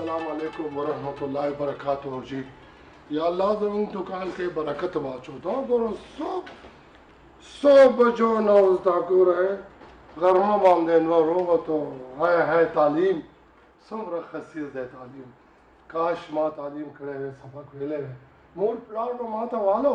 السلام علیکم ورحمت الله وبرکاته جی یا الله زمون دکان کې برکت واچو دا ګورو سو سو بجو نو دا ګوره غرمه باندې نو وروته هاي هاي تعلیم څومره خسیر دی تعلیم کاش ما تعلیم کړی وای سبق ویلی وای مور پلار به ما ته والو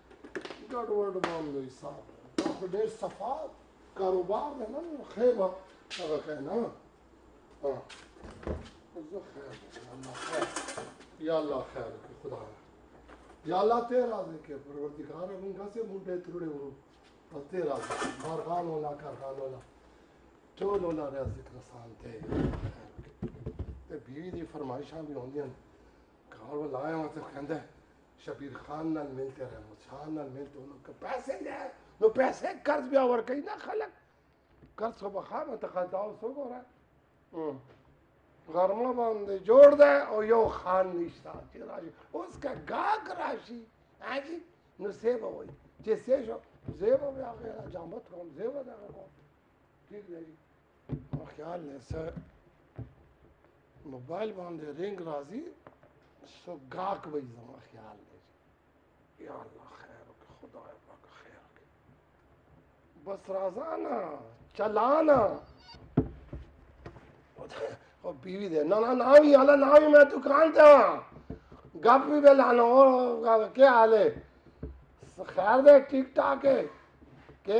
ګډ وډ بام دی صاحب دا خو ډېر صفا کاروبار دی نه نو ښې به هغه کوې نه زه خیر الله خیر یا الله خیر وکړي خدای یا الله ته راضي کې پروردګاره مونږ هسې مونږ ډېر ترړې ورو بس ته راضي کارغان ولا کارغان ولا ټول ولا رزق رسان دی د بیوی دی فرمایشان به هوندین کار ولایم ته کنده شبیر خان نال ملته رحمت خان نال ملته نو که پیسې نه نو پیسې قرض بیا ورکړي نه خلک قرض خو به خامه تقاضا اوس وګوره غرمه باندې جوړ ده او یو خان نشته چې راشي اوس که ګاګ راشي هاجي نو سه به وایي چې سه شو زه به بیا غیر جامت کوم زه به دغه کوم ٹھیک دی په خیال نه سه موبایل باندې رنګ راځي سو گاک وای زما خیال دی یا الله خیر وکړه خدای پاک خیر وکړه بس رازانا چلانا او بیوی دے نا نا ناوی حالا ناوی میں دکان تھا گپ بھی بے لانا اور کیا حال ہے خیر دے ٹھیک ٹھاک ہے کہ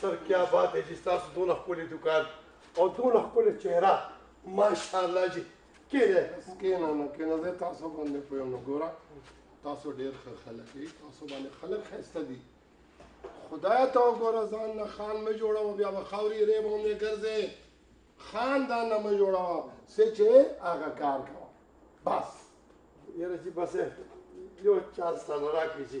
سر کیا بات ہے جی تاسو دونه ښکلی دکان او دونه ښکلی چهره ماشاءالله جی کینه کینه نه کینه زه تاسو باندې پویم نو ګوره تاسو ډیر ښه خلک یې تاسو باندې خلک ښایسته دي خدای ته وګوره ځان نه خان مه جوړوه بیا به خاورې ری به مې ګرځې خان دا نه مه جوړوه څه چې هغه کار کوه بس یاره جی بس یو چانس تاله راکړي چې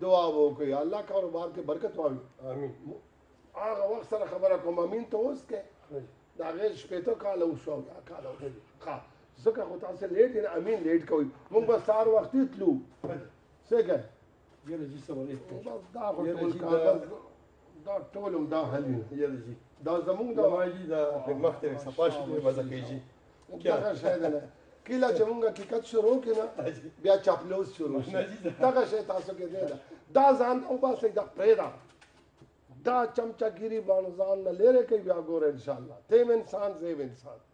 دعا وکړي الله کاروبار کې برکت واوي امين هغه وخت سره خبره کوم امين ته اوس کې دا غیر شپېته کاله وشو یا کاله وشو ښه ځکه خو تاسو لیټ یې امین لیټ کوئ موږ به سهار وختي تلو څنګه یاره جي سره لیټ دا خو ټول کاغذ دا ټول هم دا حل وي یل جی دا زمونږ د ماجی دا مخ ته صفا شي په مزه کوي جی کیا شاید نه کله چې مونږه کیکت شروع کړه بیا چاپلوز شروع شي دغه شی تاسو کې دی دا دا ځان او باسه دا پرېدا دا چمچاګيري باندې ځان نه لری کوي بیا ګور ان شاء الله تیم انسان زیب انسان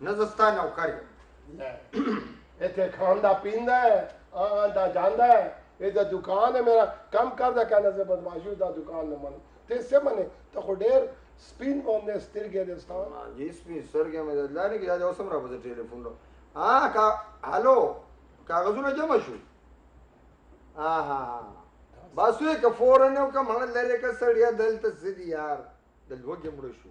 نه زه ستا نوکر یم لے ایتھے کھاندا پیندا ہے آندا جاندا ہے اے دا دکان ہے میرا کم کر دا کہنا سے بدمعاشی دا دکان نہ من تے سے منے تو خو ډیر سپین باندې سترګې دې ستا جی سپین سترګې مې د لارې کې دا اوسم را بده ټلیفون نو ها کا هالو کاغذونه جمع شو ها ها باسو که فورن او که مړ لري که سړیا دلته سړي یار د لوګي مړ شو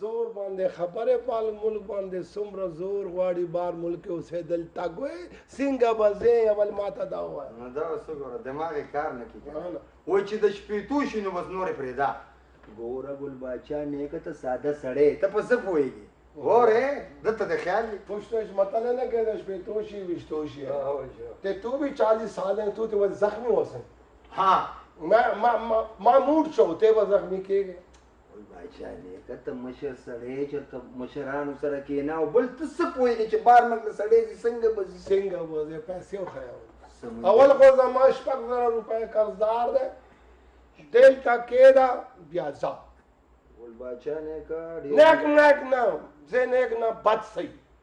زور باندې خبرې پال ملک باندې څومره زور غواړي بار ملک اوسېدل تا ګوې څنګه به زه اول ماته دا ووایه نو دا څه ګوره دماغ یې کار نه کېږي و چې د شپېتو شي نو بس نورې پرېږده ګوره ګل باچا نیکه ته ساده سړی ته په څه پوهېږي ګوره دته د خیال دی پوښتنه چې مطلب نه کوي د شپېتو شي ویشتو شي ته تو به چالیس سال ہے تو ته زخمی اوسه ها ما ما ما موډ شو ته به زخمی کېږي وای باچا نیکه ته مشر سړی چېرته مشرانو سره کېنه او بل ته څه پوهېږې چې بار ملک له سړی ځي څنګه به ځي څنګه به ځي پیسې وښیه اول خو زما شپږ زره روپۍ قرضدار دی دلته کېده بیا ځه ګل باچا نیکه نیک نیک نه زه نیک نه بد صحیح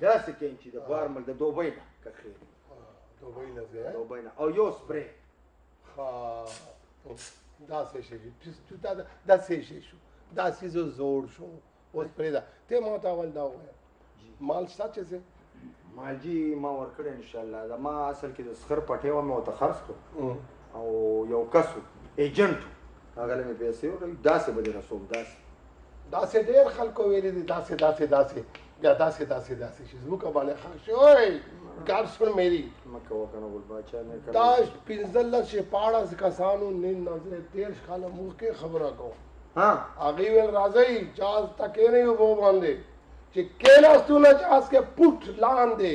داسې کین چې د فارمل د دوبۍ نه کخې دوبۍ نه ځای دوبۍ نه او یو سپری ها دا څه شي چې دا دا څه شي شو دا څه زور شو اوس پرې دا ته ما ته اول دا وایې مال ساتي څه مالجی ما ورکړ ان شاء الله دا ما اصل کې د سخر پټه و مې ته خرڅ کو او یو کس ایجنټ هغه له پیسې ورکړي داسې به رسوم داسې داسې ډېر خلکو ویلي دي داسې داسې داسې بیا داسې داسې داسې چې زموږ باندې خان شي اوی ګار سن میری مکه وکنه ګل بچا نه کړه دا 15 شي پاړه کسانو نن نظر تیر خاله مخ کې خبره کو ها اغي ول راځي جاز تکې نه یو بو باندې چې کیناستو نه جاز کې پټ لاندې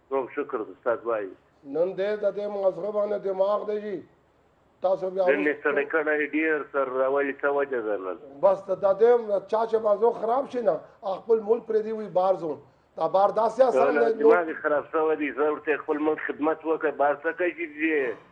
روغ شکر استاد وای. نن دی د دی مازغه باندی دماغ دی جی تاسو بیا نن می ستړی کړی ډیر سر ولی څه وجه ده نن بس د دې چا چې مازو خراب شي نه خپل ملک پرې دی وی بار زون دا بار داسې آسان دی دماغ خراب شوی دی زه ورته خپل ملک خدمت وکړ بار څه کوي چې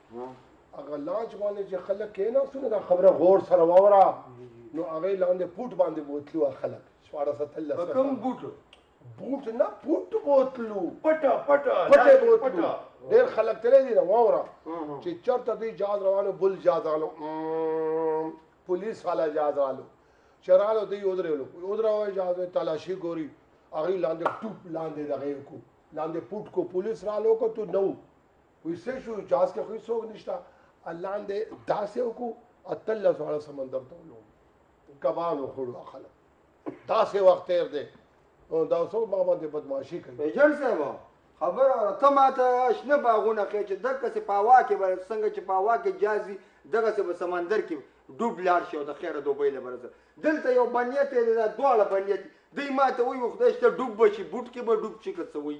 هغه لانچ باندې چې خلک کېناستو نو دا خبره غور سره واوره نو هغه لاندې پوټ باندې بوتلو خلک شپاړس اتلس کوم بوټ بوټ نه پوټ بوتلو پټه پټه پټه بوتلو ډېر خلک تللی دي نه واوره چې چرته دوی جاز روانو بل جاز رالو پولیس والا جاز رالو چرالو دوی ودرېلو ودرول جاز تلاشي ګوري هغه لاندې ټوپ لاندې دغه کو لاندې پوټ کو پولیس رالو کو ته نو وی څه شو جاز کې خو څوک نشته الله دې داسې وکړو اتل سوال سمندر ته ولو کبان وخړو خلک داسې وخت تیر دی او دا څو ما باندې بدمعشي کوي ایجن صاحب خبر او ته ماته شنه باغونه کې چې دغه څه پاوا کې بل څنګه چې پاوا کې جازي دغه څه په سمندر کې ډوب لاړ شي او د خیره دوبۍ له برزه دلته یو بنیت دی دا دواړه بنیت دی ماته وی خدای ته ډوب بشي بوټ کې به ډوب شي که څه وي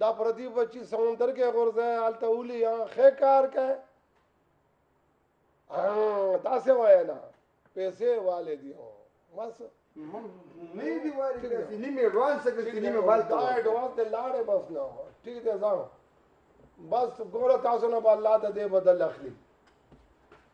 دا پردی بچی سمندر کې غورځه الته ولي خې کار کې دا څه وای نه پیسې والے دی هو بس نه دی وای چې نیمه اډوانس کې چې نیمه بل دا اډوانس ته لاړې بس نه ټیک دی ځان بس ګوره تاسو نه الله ته دې بدل اخلي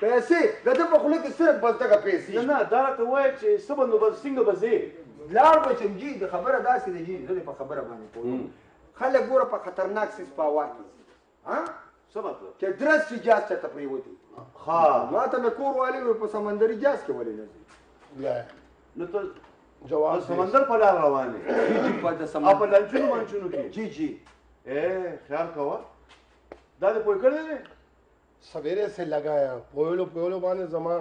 پیسې د ده په خوله کې صرف بس دغه پیسې. نه نه دا راته ووایه چې څه به نو بس څنګه به ځې؟ لاړ به شم جي، خبره داسې ده جي، زه دې په خبره باندې پوه یم، خلک ګوره په خطرناک څیز په هوا کې ځي، ها؟ څه مطلب؟ که درز شي جاز چېرته پرېوتی؟ ها. ما ته مې کور والي وویل په سمندري جاز کې ولې نه ځې؟ بیا نو ته جواب د سمندر په لار روان یې؟ جي جي په د سمندر په لنچونو منچونو کې؟ جي جي. ای خیال کوه دا دې پوه کړی دی؟ سویره سه لګایا پویلو پویلو باندې زما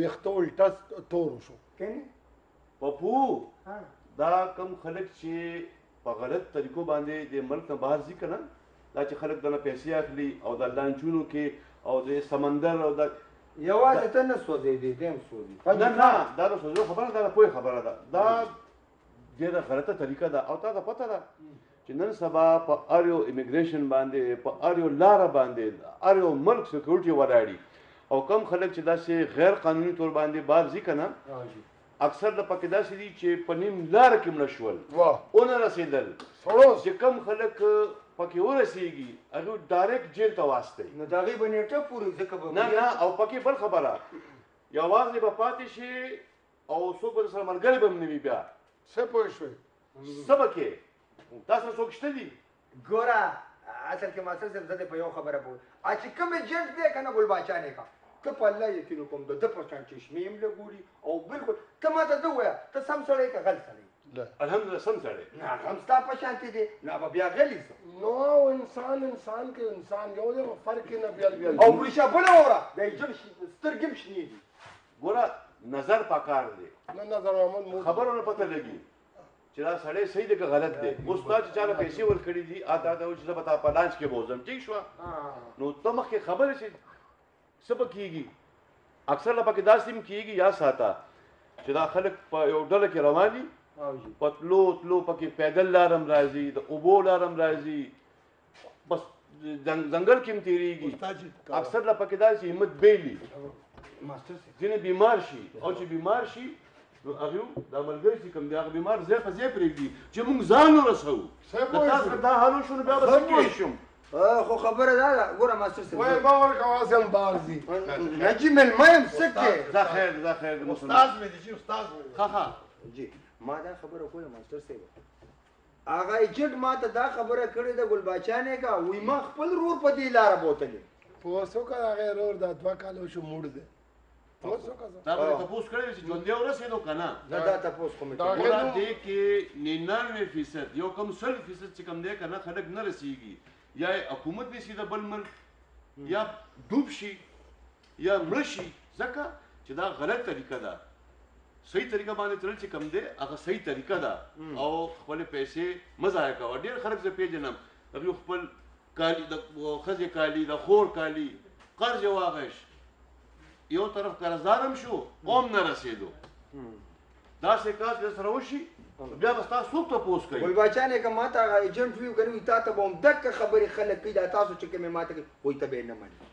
ویختو الټس تور شو کني پپو دا کم خلک چې په غلط طریقو باندې د ملک نه بهر ځي کنه دا چې خلک دنه پیسې اخلي او د لانچونو کې او د سمندر او د یوازې ته نه سوځې دې دیم سوځي نه نه دا نو سوځو خبره ده پوهه خبره ده دا ډیره غلطه طریقه ده او تا ته پته ده چې نن سبا په ار یو امیګریشن باندې په ار یو لار باندې ار یو ملک سکیورټي ولاړی او کم خلک چې داسې غیر قانوني تور باندې بار ځي کنه اکثر د پکې داسې دي چې په نیم لار کې مړه شول اون رسیدل چې کم خلک پکې ورسیږي هغه ډایرکټ جیل ته واسطه نه دا غي بنیټه پوری ځکه نه نه او پکې بل خبره یوازې به پاتې شي او څوک به سره ملګری به هم نه وي بیا څه پوه شوې څه به کې دا سره څوک شته دي ګوره اصل کې ماستر صاحب زه دې په یو خبره پوه ا چې کوم جنس دی کنه ګل باچا نه کا ته په الله یقین کوم د ده پرشان چشمې هم لګوري او بالکل ته ما ته ده وایه ته سم سړی که غل سړی الحمدلله سم سړی نه هم ستا په شان کې دی نه به بیا غلی سم نو انسان انسان کې انسان یو دی فرق نه بیا بیا او ورشه بله وره د جم سترګې هم شنې دي ګوره نظر پکار دی نه نظر او عمل مو خبرو نه پته لګي چې دا سړی صحیح دی که غلط دی اوس تا چې چاله پیسې ورکړي دي ا تا ته و چې زه به تا په لانچ کې بوزم ټیک شو نو ته مخکې خبرې چې څه به کېږي اکثر له پکې داسې هم کېږي یا ساته چې دا خلک په یو ډله کې روان دي په تلو تلو پکې پیدل لارم راځي د اوبو لارم راځي بس ځنګل کې هم تیریږي اکثر لا پکې دا چې همت بیلی ځینې بیمار شي او چې بیمار شي نو هغه د عملګری چې کوم دی هغه بیمار زه په زه پرېږدي چې موږ ځان ورسو دا تاسو دا حالو شنو بیا به څه شم خو خبره دا ده ګوره ماستر صاحب وای ما ورکه واسه هم بار دي نجی مل ما هم سکه دا خیر دا خیر استاد مې دي چې استاد مې ها ها جی ما دا خبره کوله ماستر صاحب هغه ایجنټ ما ته دا خبره کړې ده ګل باچا نیکه وی ما خپل رور په دې لاره بوتلې پوه سو که هغه رور دا دوه کاله وشو موړ دی پوه سو که تا به تپوس کړی چې ژوندی ورسېدو که نه نه دا تپوس خو مې ګوره دې کې ننانوې فیصد یو کم سل فیصد چې کم دی که نه خلک نه رسېږي یا حکومت نیسي د بل ملک یا ډوب شي یا مړه شي ځکه چې دا غلط طریقه ده صحیح طریقه باندې تلل چې کم دی هغه صحیح طریقه ده او خپل پیسې مه ضایع کوه ډېر خلک زه پیژنم هغوی خپل کالي د ښځې کالي د خور کالي قرض یې واغېش یو طرف قرضدار هم شو او هم نه رسېدو داسې کار چې سره وشي بیا به تاسو څوک تپوس کوي ګل باچا نه کوم ماته هغه ایجنټ ویو کنه وی تاسو به هم دک خبرې خلک کی دا تاسو چې کومه ماته کوي وای ته به نه مني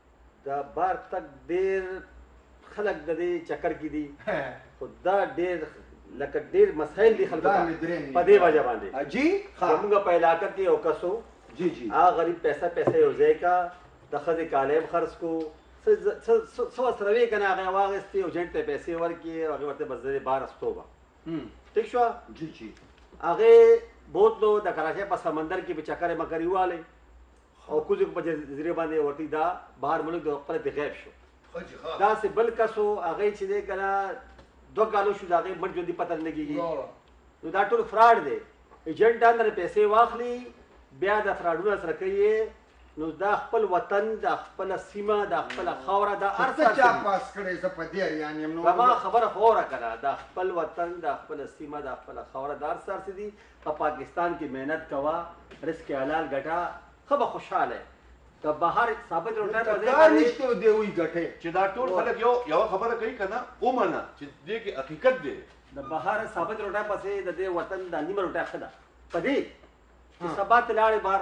د بار تګ ډېر خلک د دې چکر کې دي خو دا ډېر لکه ډېر مسایل دي خلکو ته په دې وجه باندې جی زموږ په علاقه کې یو کسو جی جی آ غریب پیسې پیسې یو ځای کا د خځې کالیم خرڅ کو څو سره وی کنه هغه واغستې او جنټ ته پیسې ورکې هغه ورته بس زری بار استوبه ٹھیک شو جی جی هغه بوتلو د کراچۍ په سمندر کې په چکر مکري واله او کوزې کو په جزیرې باندې ورته دا بهر ملک د خپل غیب شو دا سه بل کسو هغه چې دې کنه دوه کالو شو دا غي مړ ژوند پته نه لګيږي نو دا ټول فراډ دی ایجنټ اندر پیسې واخلي بیا د فراډونو سره کوي نو دا خپل وطن دا خپل سیمه دا خپل خوره دا ارسه چا پاس کړي زه په دې یعنی نو ما خبره خوره کړه دا خپل وطن دا خپل سیمه دا خپل خوره دا ارسه دي په پاکستان کې محنت کوه رزق حلال ګټه خو به خوشاله که بهر ثابت روټه په ځای کار نشته دی وی ګټه چې دا ټول خلک یو یو خبره کوي کنه اومنه چې دې کې حقیقت دی د بهر ثابت روټه پسې د دې وطن د نیمه روټه خدا پدې چې سبا تلاړې بار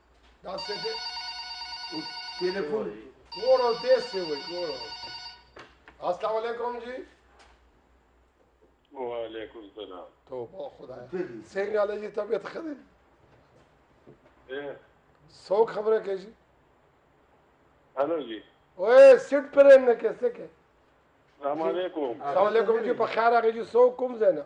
دا څه دی ټلیفون کوړو دې څه وای کوړو السلام علیکم جی وعلیکم السلام توبه خدای څنګه علی جی طبیعت ښه دی څوک خبره کوي جی الو جی اوه سیټ پر نه کیسه کې السلام علیکم السلام علیکم جی په خیر راغی جی څوک کوم ځای نه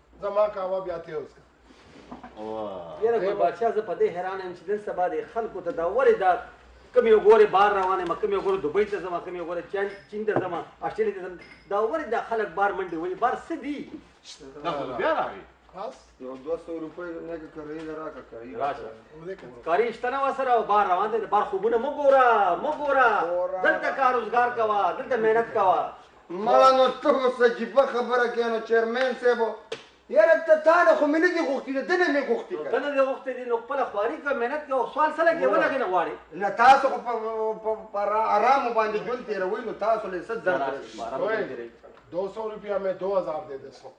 زما کاوه بیا ته وسکه یاره ګل بادشاه زه په دې حیران یم چې نن سبا د خلکو ته دا ولې دا کوم یو ګورې بار روان یم کوم یو ګورې دوبۍ ته ځم کوم یو ګورې چین چین ته ځم آسټرالیا ته ځم دا ولې دا خلک بار منډې وایي بار څه دي دا خو بیا راغی بس یو دوه سوه روپۍ نه که کرۍ ده راکړه کرۍ راشه کرۍ شته نه وه سره او بار روان دی د بار خوبونه مه ګوره مه ګوره دلته کار روزګار کوه دلته محنت کوه مړه نو ته خو څه عجیبه خبره کوې نو چیرمین صاحب یاره ته تا نه خو مې نه دي غوښتي نه ته نه مې غوښتي که ته نه دې غوښتي دي نو خپله خواري کوه محنت کوه او سوال څه له کوې ولې نه غواړې نه تاسو خو په ارامو باندې ژوند تېروئ نو تاسو له څه ضرر دو سو روپیه مې دو هزار دې دسو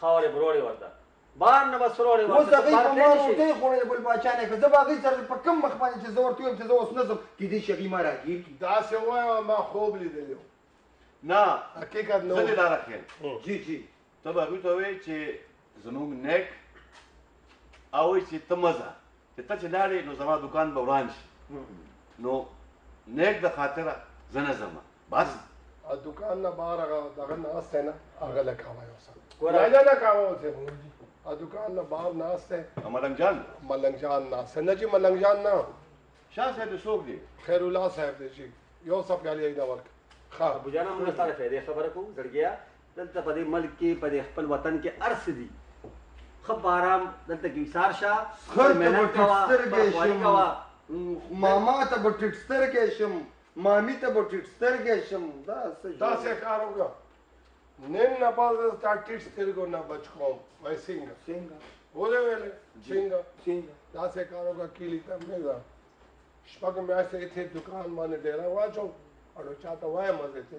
خاورې بروړې ورته بار نه به سروړې ورته اوس د هغوی په ما روټۍ خوړلې ګل پاچا نه که زه به هغوی سره په کوم مخ باندې چې زه ورته ویم چې زه اوس نه ځم کېدای شي هغوی ما راګیر کړي داسې وایم ما خوب لیدلی و نه حقیقت نه زه دې لاره ښیم جی جی ته به هغوی ته وایې چې زموږ نیک او چې ته مه ځه چې ته چې لاړې نو زما دکان به وران شي نو نیک د خاطره زه نه ځم بس دکان نه بهر هغه دغه ناست دی نه هغه له کاوه یو څه نه نه کاوه اوسې دکان نه بهر ناست دی ملنګ جان ملنګ جان ناست نه جی ملنګ جان نه شاه صاحب څوک دی خیر الله صاحب دی جی یو څه پیالې نه ورک خا ابو جان موږ سره فائدې خبره کوو زړګیا دلته په دې ملک کې په دې خپل وطن کې هر څه دي ښه په ارام دلته کې ایسار شه خر ته به ټیټ سترګی شم ماما ته به ټیټ سترګی شم مامی ته به ټیټ سترګی شم دا څه دا څه کار وکړه نیم نه پاس تا ټیټ سترګو نه بچ کوم وای څنګه څنګه وله وله څنګه څنګه دا څه کارو کا کیلی ته نه دا شپږ میاشتې ته دکان باندې ډیرا واچو او چاته وای مزه ته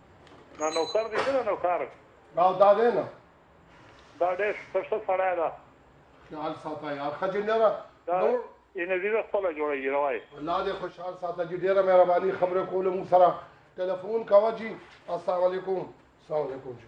نه نوکر دی کنه نوکر. او دا دی نه. دا ډېر ښه ښه سړی ده. خیال ساته یار ښه جي نره نو. انرژي خپله جوړیږي روای. الله دې خوشحال ساته جي ډېره مهرباني خبرې کولو موږ سره ټیلیفون کوه جي. السلام علیکم. السلام علیکم جي.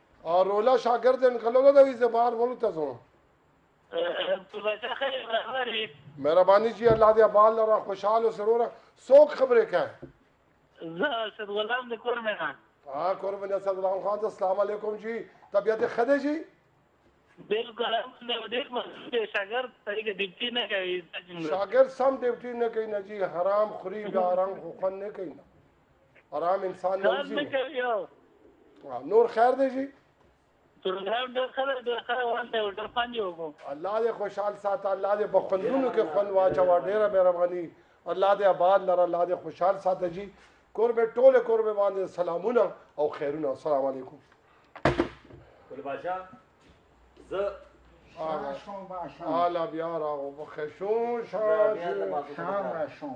او رولا شاګرد ان کله له دوی زبار مونږ ته زو مهرباني جی الله دې ابال را خوشاله سرور څوک خبرې کوي زه اسد غلام د کور مې نه ها کور مې اسد غلام خان ته السلام علیکم جی طبيعت خده جی بالکل نو ډېر مخکې شاګرد طریقې ډیوټي نه کوي شاګرد سم ډیوټي نه کوي نه جی حرام خوري یا حرام خو نه کوي آرام انسان نه کار نه کوي او نور خیر دی جی پروګرام ډېر ښه دی ډېر ښه روان دی ډېر خوند یې وکړو الله دې خوشحال ساته الله دې په خوندونو کې خوند واچوه ډېره مهرباني الله دې آباد لره الله دې خوشحال ساته جی کور به ټوله کور به باندې سلامونه او خیرونه السلام علیکم ګل بادشاہ زه حالا بیا راغو بخشون شاد شام رشون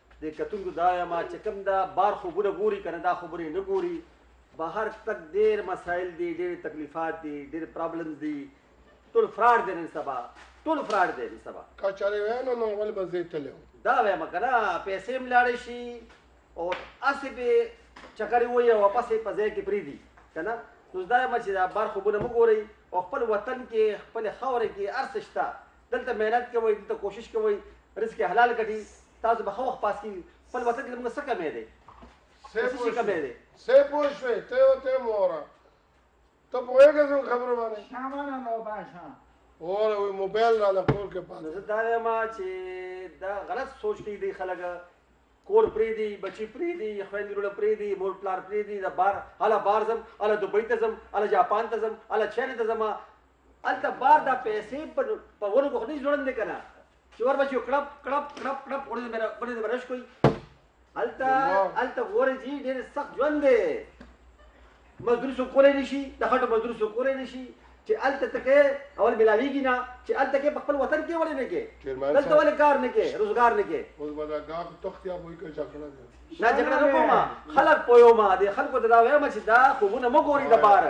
دی کتونکو دا وایم چې کوم دا بار خوبونه ګوري کنه دا خوبونه نه ګوري بهر تک ډیر مسائل دي ډیر تکلیفات دي ډیر پرابلمز دي ټول فراډ دي نن سبا ټول فراډ دي نن سبا که چاري وینو نو ول به زه تلو دا وایم کنه پیسې هم لاړې شي او اسې به چکرې وي او واپس په ځای کې پری دي کنه نو دا مچ دا بار خوبونه مو ګوري او خپل وطن کې خپل خاور کې ارسشتا دلته محنت کوي دلته کوشش کوي رزق یې حلال ګټي تاسو به ښه وخت پاس کړي خپل وطن کې موږ څه کمی دی څه شي کمی دی څه پوه شوې ته او ته موره ته پوهېږې زموږ خبره باندې شامانه نو باشه اوره وي موبایل را له کور کې پاتې زه دا وایم چې دا غلط سوچ کوي دی خلک کور پرې دی بچی پرې دی خويندې وروڼه پرې دی مور پلار پرې دی دا بار هله بار زم هله دوبۍ ته زم هله جاپان ته زم هله چین ته زم هلته بار دا پیسې په ونو کې خو نه ځوړندې که نه چې ورپسې کړپ کړپ کړپ کړپ ونې ته به رش کوي هلته هلته ګورې چې ډېر سخت ژوند دی مزدور څوک کولی نه شي د خټو مزدور څوک کولی نه شي چې هلته ته کې اول ملاویږي نه چې هلته کې په خپل وطن کې ولې نه کې دلته ولې کار نه کې روزګار نه کې اوس به دا ګاف تختیا وایي که جګړه ده نه جګړه نه کوم خلک پویو ما دي خلکو ته دا وایم چې دا خوبونه مه ګوري د بار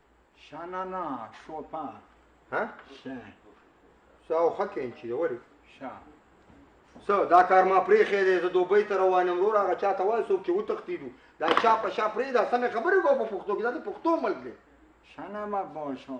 شانانا شوپا ها شه ساو خکه انچی دی ولی شه سو دا کار ما پرې خې دی زه دوبۍ ته روان یم ورور هغه چاته وای څوک چې وتښتیدو دا چا په شا پرې دا سمې خبرې کوه په پښتو کې دا د پښتو ملک دی شاناما باشا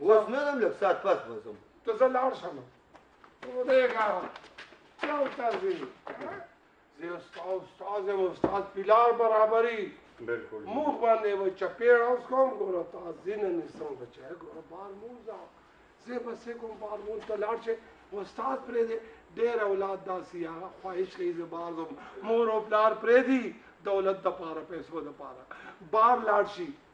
اوس نه ځم لږ ساعت پس به ځم ته زه لاړ شم ورېږه یو ته ځي زه ستا استاد یم استاد پلار برابري بلکل موږ باندې به چپېړ اوس کوم ګوره تا ځینه نیسم بچی ګوره بار موزه زه به څه کوم بار مونځ ته لاړ شي استاد پرې دی ډېر اولاد داسې هغه خواهش کوي زه بار ځم مور او پلار پرې دي دولت دپاره پیسو دپاره بار لاړ شي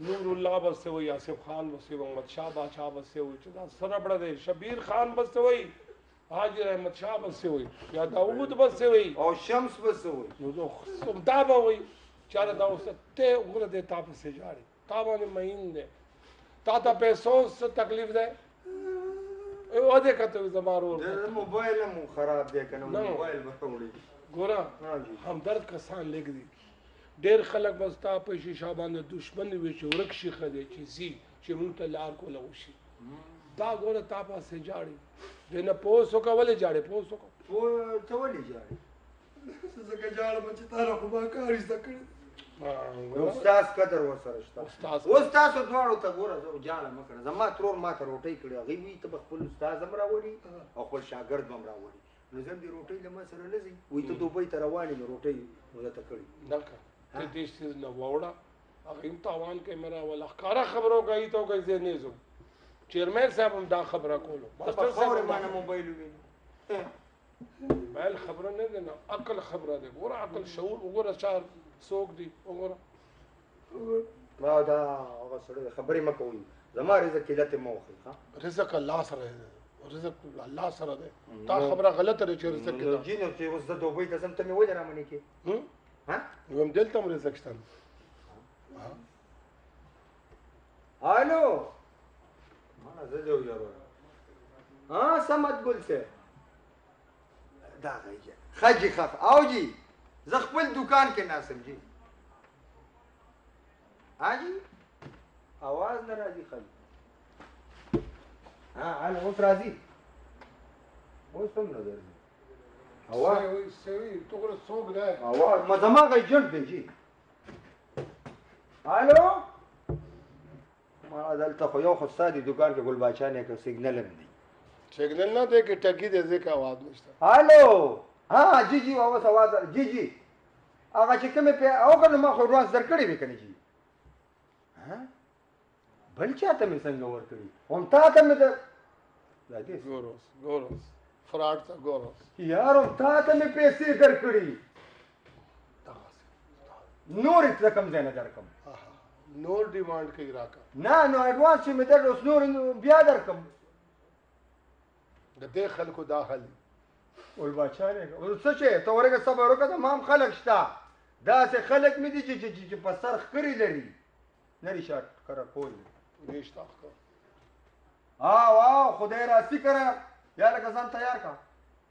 نور الله بس ته وای آصف خان بس ته محمد شاه باچا بس ته وای چې دا سره بړه دی شبیر خان بس ته وای حاجی رحمت شاه بس ته وای یا داوود بس ته وای او شمس بس ته وای نو زه سم دا به وای چاره دا اوس ته وګوره د تا په سي جاړي تا باندې مهین دی تا ته پیسو څه تکلیف دی او دې کته زمارو د موبایل مو خراب دی کنه موبایل به وړي ګوره همدرد کسان لګ دي ډېر خلک به ستا په شیشه باندې دشمن وي چې ورک شي ښه دی چې ځي چې موږ ته لار کوله وشي دا ګوره تا پسې جاړي د نه پوس وکړه ولې جاړي پوس وکړه پو ته ولې جاړي ځکه جاړه مچ تا نه خو ما کار زده کړی استاد قدر ورسره شته استاد اوس تاسو دواړو ته ګوره زه جاړه مکړه زما ترور ما ته روټۍ کړې هغه وی ته خپل استاد هم راوړي او خپل شاګرد هم راوړي نو زم دې روټۍ له ما سره نه ځي وایي ته دوبۍ ته روان یې نو روټۍ مو درته کړي نه که ته دې څیز نه واوړه هغه هم تاوان کوي مې راوله ښکاره خبره وکړه هغوی ته وکړئ زه نه ځم چیرمین صاحب هم دا خبره کولو ماسټر صاحب ما نه موبایل وویني موبایل خبره نه ده نه عقل خبره ده ګوره عقل شعور وګوره چار څوک دي وګوره ما دا هغه سره خبرې مکوي زما رزق کې لته مو خو رزق الله سره دی رزق الله سره دی دا خبره غلطه ده چې رزق کې جی نو چې اوس د دوبۍ ته زم ته مې وځه رامنې کې ها نو هم دلته هم رزق شته الو ما زه جو یارو ها سمت ګل شه دا غیجه خجی خف او جی زه خپل دکان کې ناسم جی اجي اواز نه راځي خلک ها انا اوس راځي اوس هم نه درځي اواز سوي سوي تو غره څوک ده اواز ما دماغ یې جنډ دی جی الو مړه دلته خو یو خو ستا دي دکان کې ګل باچا نه که سیګنل هم دی سیګنل نه دی کې ټکی دی ځکه آواز نشته هالو ها جی جی اوس آواز جی جی هغه چې کومې په او کنه ما خو روانس درکړې وې کنه جی ها بل چاته مې څنګه ورکړي هم تا ته مې ده دا دې ګوروس ګوروس فراډ ته ګوروس یار هم تا ته مې پیسې درکړي نور یې له کوم ځای نه درکم نور ډیمانډ کوي راکړه نه نو اډوانس چې مې در اوس نور بیا درکم د دې خلکو دا حل ول بچا نه ول څه چې ته ورګه صبر وکړه ما هم خلک شته دا سه خلک مې دي چې چې په سر خري لري نه لري شاټ کرا کول ریشتا خو ها وا خدای را سي کرا یا لکه ځان تیار کا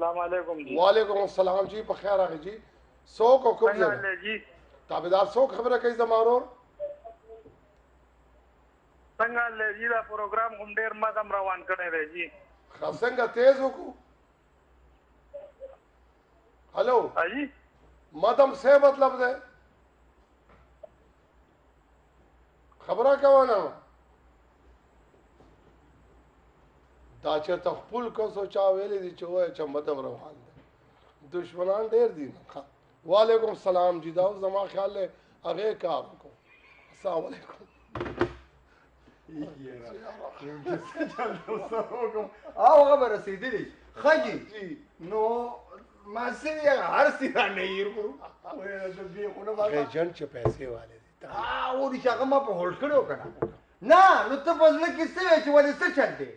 السلام علیکم جی وعلیکم السلام جی په خیر راغی جی څوک او کوم ځای نه جی تابعدار څوک خبره کوي زمارور څنګه لږی دا پروګرام هم ډیر مدام روان کړی دی جی څنګه تیز وکړو هلو اجی مدام څه مطلب ده خبره کوله دا چې تخپل کوسو چا ویلې دي چې وای چې مطلب روان دي دشمنان ډېر دي وعلیکم السلام جی دا زما خیال له هغه کار کو السلام علیکم او هغه به رسېدلی ښځې نو ماسې هر څه را نه یې کړو ایجنټ چې پیسې والې دي او دې چې هغه ما په هولډ کړی و که نه نه نو ته په زړه کې څه وایې چې ولې څه چل دی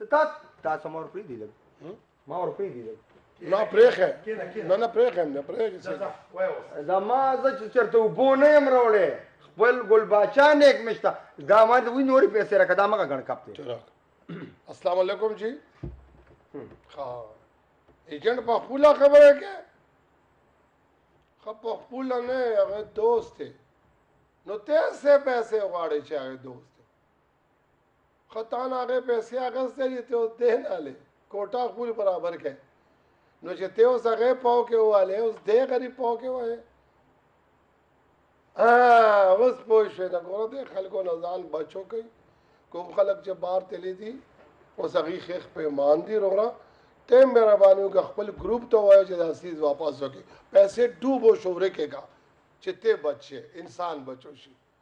ستا تاسو مور پری دی لګ ما ور پری دی لګ نه پرېخه نه نه پرېخه نه پرېخه زما زه چې چرته وبو نه يم راوړې خپل ګل باچا نیک مشتا دا ما د وی نوري پیسې راکړه دا مګه غن کپ دی السلام علیکم جی ها ایجنټ په خپل خبره کې خپ خپل نه هغه دوست دی نو ته څه پیسې غواړې چې هغه دوست خطان هغه پیسې اغستې دي ته دین اله کوټه خپل برابر کړي نو چې ته اوس هغه پاو کې واله اوس دې غریب پاو کې وای ا اوس پوه شو دا ګوره دې خلکو نه ځان بچو کوي کوم خلک چې بار تللی دي اوس هغه خخ په مان دي وروره ټیم به ربانو کا خپل ګروپ ته وای چې دا سیز واپس وکي پیسې ډوبو شورې کېګا چې ته بچې انسان بچو شي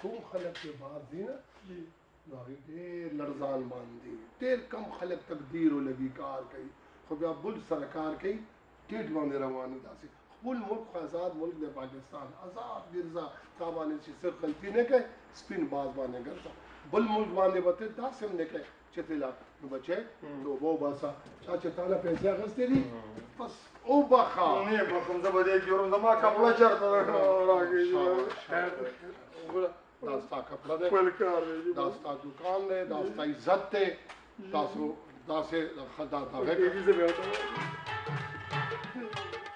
کوم خلک چې بار دي نه جی نو هغه ډېر لړزان باندې ډېر کم خلک تقدیر او لګي کار کوي خو بیا بل سره کار کوي ټیټ باندې رواني داسې خپل ملک خو آزاد ملک دی پاکستان آزاد ګرځه تا باندې چې څه غلطي نه کوي سپین باز باندې ګرځه بل ملک باندې به ته داسې هم نه کوي چته لا نو بچه توبه وباسه چا چې تعالی پیسې اخستې دي بس او بخا نه په کوم ځای باندې جوړم زما کپړه چرته راګي دا ستا کپړه ده دا ستا دکان ده دا ستا عزت ده تاسو دا سه خدا ته